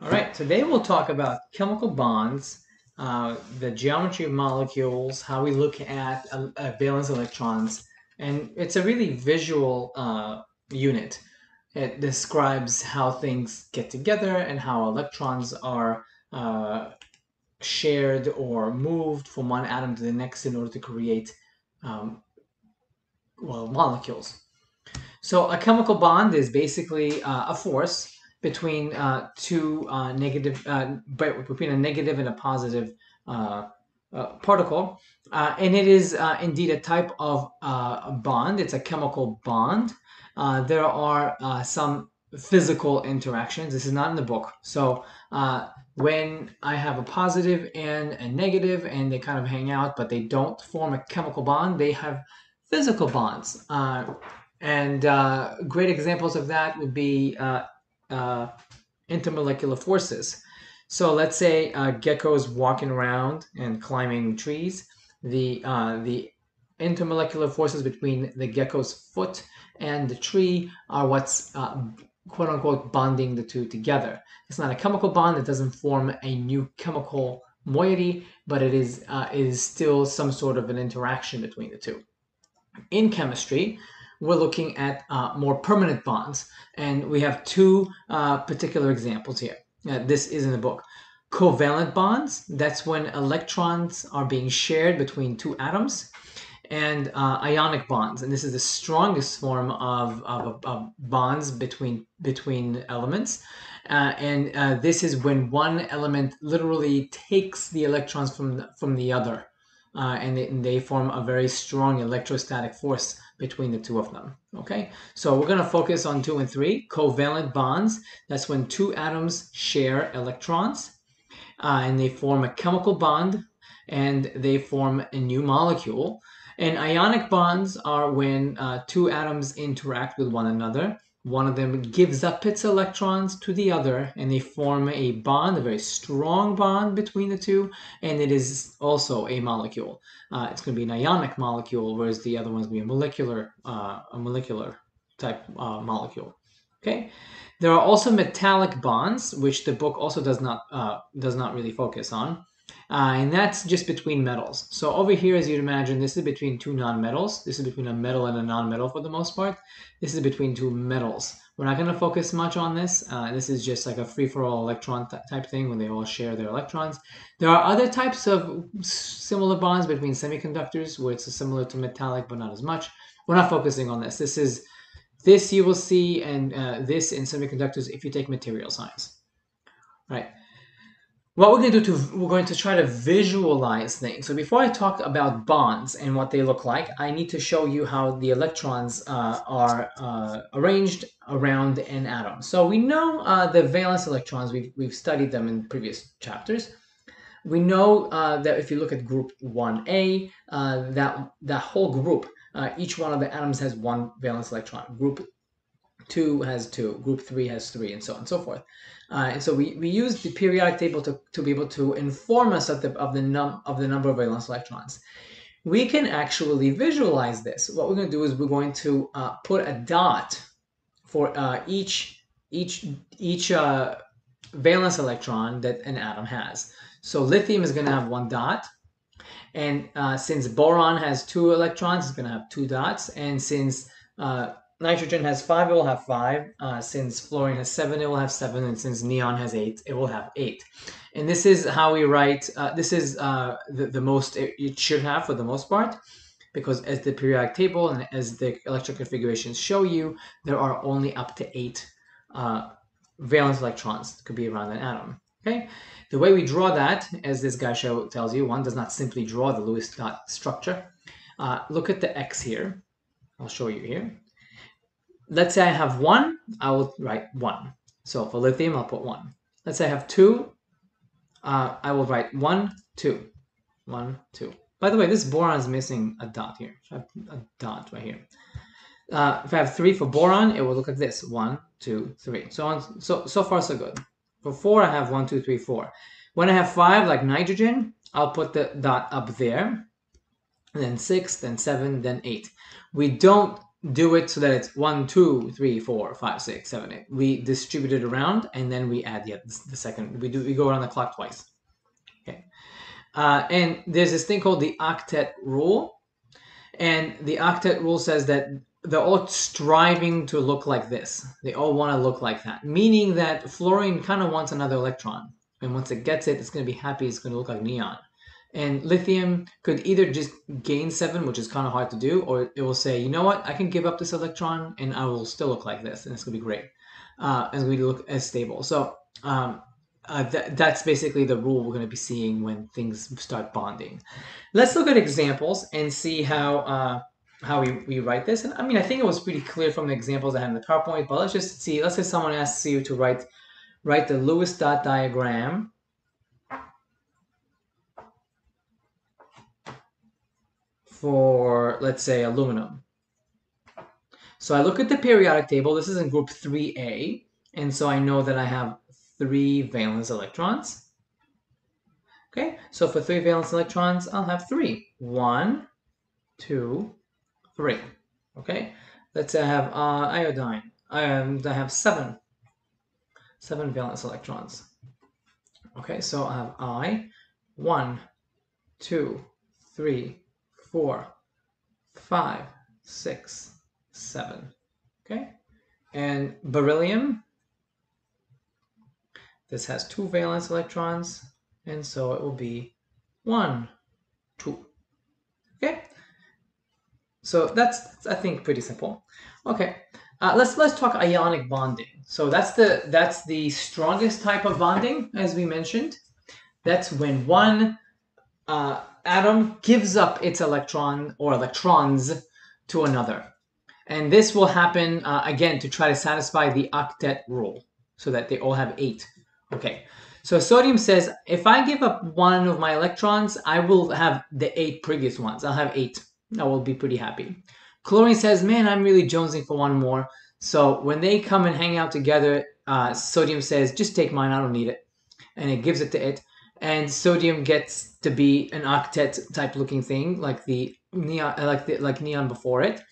All right, today we'll talk about chemical bonds, uh, the geometry of molecules, how we look at uh, valence electrons, and it's a really visual uh, unit. It describes how things get together and how electrons are uh, shared or moved from one atom to the next in order to create, um, well, molecules. So a chemical bond is basically uh, a force between uh, two uh, negative, uh, between a negative and a positive uh, uh, particle. Uh, and it is indeed a type of bond. It's a chemical bond. there are some physical interactions. This is not in the book. So when I have a positive and a negative and they kind of hang out, but they don't form a chemical bond, they have physical bonds. and great examples of that would be uh, intermolecular forces. So let's say a gecko is walking around and climbing trees. The uh, the intermolecular forces between the gecko's foot and the tree are what's uh, quote unquote bonding the two together. It's not a chemical bond; it doesn't form a new chemical moiety, but it is uh, is still some sort of an interaction between the two. In chemistry, we're looking at uh, more permanent bonds. And we have two uh, particular examples here. Uh, this is in the book. Covalent bonds, that's when electrons are being shared between two atoms. And uh, ionic bonds, and this is the strongest form of, of, of bonds between, between elements. Uh, and uh, this is when one element literally takes the electrons from the, from the other. Uh, and, they, and, they, form a very strong electrostatic force between the two of them. Okay, so we're going to focus on two and three covalent bonds. That's when two atoms share electrons uh, and they form a chemical bond and they form a new molecule. And ionic bonds are when uh, two atoms interact with one another one of them gives up its electrons to the other and they form a bond, a very strong bond between the two, and it is also a molecule. Uh, it's going to be an ionic molecule, whereas the other one's going to be a molecular, uh, a molecular type uh, molecule. Okay. There are also metallic bonds, which the book also does not uh, does not really focus on. Uh, and that's just between metals. So over here, as you'd imagine, this is between two nonmetals. This is between a metal and a nonmetal for the most part. This is between two metals. We're not going to focus much on this. Uh, this is just like a free-for-all electron type thing when they all share their electrons. There are other types of similar bonds between semiconductors where it's similar to metallic but not as much. We're not focusing on this. This is this you will see and uh, this in semiconductors if you take material science. Right what we're going to do to we're going to try to visualize things. So before i talk about bonds and what they look like i need to show you how the electrons uh, are uh, arranged around an atom. So we know uh, the valence electrons we've, we've studied them in previous chapters. We know uh, that if you look at group 1a uh, that that whole group uh, each one of the atoms has one valence electron. Group 2 has 2 group 3 has 3 and so on and so forth uh, and so we, we use the periodic table to, to be able to inform us of the, of, the num, of the number of valence electrons. We can actually visualize this. What we're going to do is we're going to uh, put a dot for uh, each, each, each uh, valence electron that an atom has. So lithium is going to have one dot. And uh, since boron has two electrons, it's going to have two dots. And since uh, nitrogen has five, it will have five. Uh, since fluorine has seven, it will have seven. And since neon has eight, it will have eight. And this is how we write, uh, this is uh, the, the most it, it, should have for the most part, because as the periodic table and as the electron configurations show you, there are only up to eight uh, valence electrons that could be around an atom. Okay, the way we draw that, as this guy show tells you, one does not simply draw the Lewis dot structure. Uh, look at the X here. I'll show you here let's say I have one, I will write one. So for lithium, I'll put one. Let's say I have two, uh, I will write one, two, one, two. By the way, this boron is missing a dot here. A dot right here. Uh, if I have three for boron, it will look like this. One, two, three. So on. So so far so good. For four, I have one, two, three, four. When I have five, like nitrogen, I'll put the dot up there. Then six, then seven, then eight. We don't do it so that it's one, two, three, four, five, six, seven, eight. We distribute it around and then we add the, the second. We do we go around the clock twice. Okay, uh, and there's this thing called the octet rule, and the octet rule says that they're all striving to look like this. They all want to look like that, meaning that fluorine kind of wants another electron, and once it gets it, it's going to be happy. It's going to look like neon. And lithium could either just gain seven, which is kind of hard to do, or it will say, you know what, I can give up this electron and I will still look like this, and it's gonna be great. Uh, and to look as stable. So um, uh, th that's basically the rule we're going to be seeing when things start bonding. Let's look at examples and see how uh, how we, we write this. And I mean, I think it was pretty clear from the examples I had in the PowerPoint, but let's just see. Let's say someone asks you to write write the Lewis dot diagram for, let's say, aluminum. So I look at the periodic table. This is in group 3A. And so I know that I have three valence electrons. Okay, so for three valence electrons, I'll have three. One, two, three. Okay, let's say I have uh, iodine. Um, I have seven, seven valence electrons. Okay, so I have I, one, two, three, four, five, six, seven. Okay? And beryllium, this has two valence electrons, and so it will be one, two. Okay? So that's, I think, pretty simple. Okay, uh, let's let's talk ionic bonding. So that's the that's the strongest type of bonding, as we mentioned. That's when one uh, atom gives up its electron or electrons to another. And this will happen, uh, again, to try to satisfy the octet rule, so that they all have eight. Okay, so sodium says, if I give up one of my electrons, I will have the eight previous ones. I'll have eight. I will be pretty happy. Chlorine says, man, I'm really jonesing for one more. So when they come and hang out together, uh, sodium says, just take mine, I don't need it. And it gives it to it and sodium gets to be an octet type looking thing like the neon like the, like neon before it.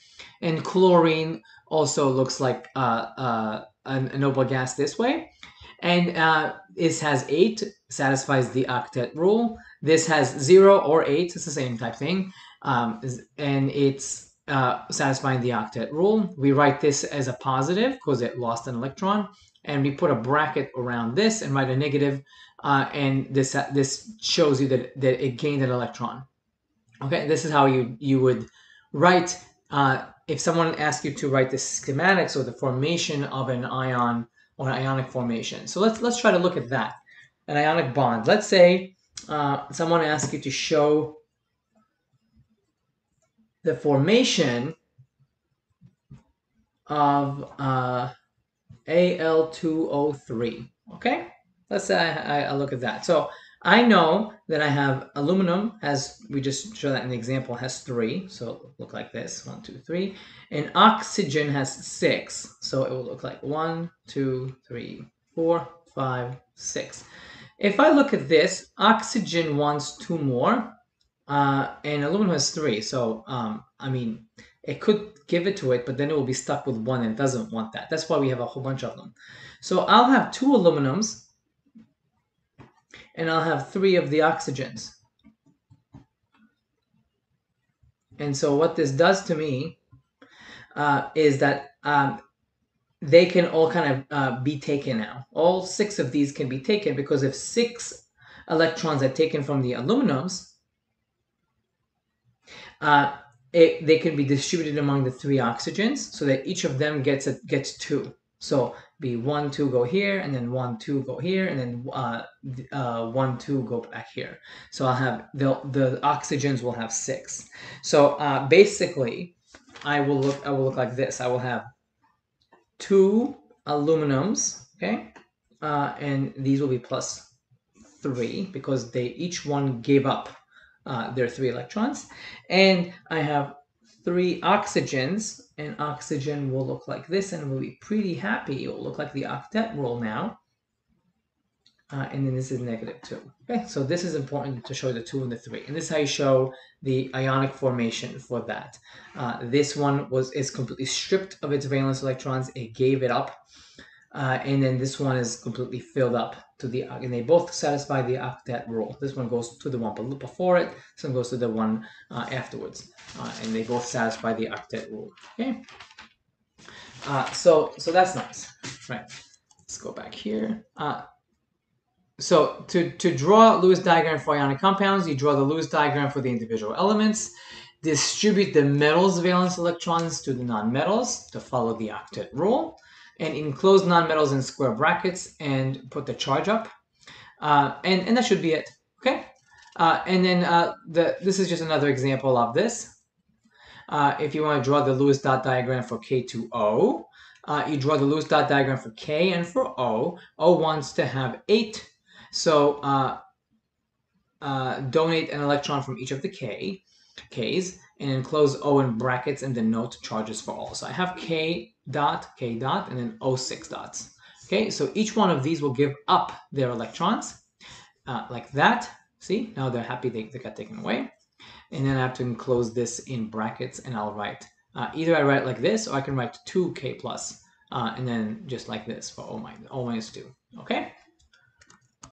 And chlorine also looks like uh, uh, a noble gas this way. And uh, this has eight satisfies the octet rule. This has zero or eight it's the same type thing. Um, and it's uh, satisfying the octet rule. We write this as a positive because it lost an electron and we put a bracket around this and write a negative uh, and this uh, this shows you that, that it gained an electron. Okay, this is how you you would write uh, if someone asks you to write the schematics or the formation of an ion or an ionic formation. So let's let's try to look at that, an ionic bond. Let's say uh, someone asks you to show the formation of uh, Al2O3. Okay. Let's say I, I, look at that. So I know that I have aluminum as we just show that in the example, has three. So it look like this, one, two, three. And oxygen has six. So it will look like one, two, three, four, five, six. If I look at this, oxygen wants two more, uh, and aluminum has three. So, um, I mean, it could give it to it, but then it will be stuck with one and it doesn't want that. That's why we have a whole bunch of them. So I'll have two aluminums and I'll have three of the oxygens. And so what this does to me uh, is that um, they can all kind of uh, be taken now. All six of these can be taken because if six electrons are taken from the aluminums, uh, it, they can be distributed among the three oxygens so that each of them gets a, gets two. So be one, two, go here, and then one, two, go here, and then uh, uh, one, two, go back here. So I'll have the the oxygens will have six. So uh, basically, I will look I will look like this. I will have two aluminums, okay, uh, and these will be plus three because they each one gave up uh, are three electrons, and I have three oxygens, and oxygen will look like this, and we'll be pretty happy. It will look like the octet rule now. uh, and then this is negative 2. Okay, so this is important to show the 2 and the 3. And this is how you show the ionic formation for that. Uh, this one was is completely stripped of its valence electrons. It gave it up. Uh, and then this one is completely filled up to the, and they both satisfy the octet rule. This one goes to the one before it, this one goes to the one uh, afterwards. Uh, and they both satisfy the octet rule, okay? Uh, so, so that's nice, right? Let's go back here. Uh, so to, to draw Lewis diagram for ionic compounds, you draw the Lewis diagram for the individual elements, distribute the metals valence electrons to the nonmetals to follow the octet rule, and enclose nonmetals in square brackets and put the charge up. Uh, and, and that should be it, okay? Uh, and then uh, the, this is just another example of this. Uh, if you want to draw the Lewis dot diagram for K2O, uh, you draw the Lewis dot diagram for K and for O. O wants to have eight so uh, donate an electron from each of the K, Ks and enclose O in brackets and denote charges for all. So I have K dot, K dot, and then O6 dots. Okay, so each one of these will give up their electrons uh, like that. See, now they're happy they, they got taken away. And then I have to enclose this in brackets and I'll write, uh, either I write like this or I can write 2K plus, uh, and then just like this for O minus, o minus 2. Okay?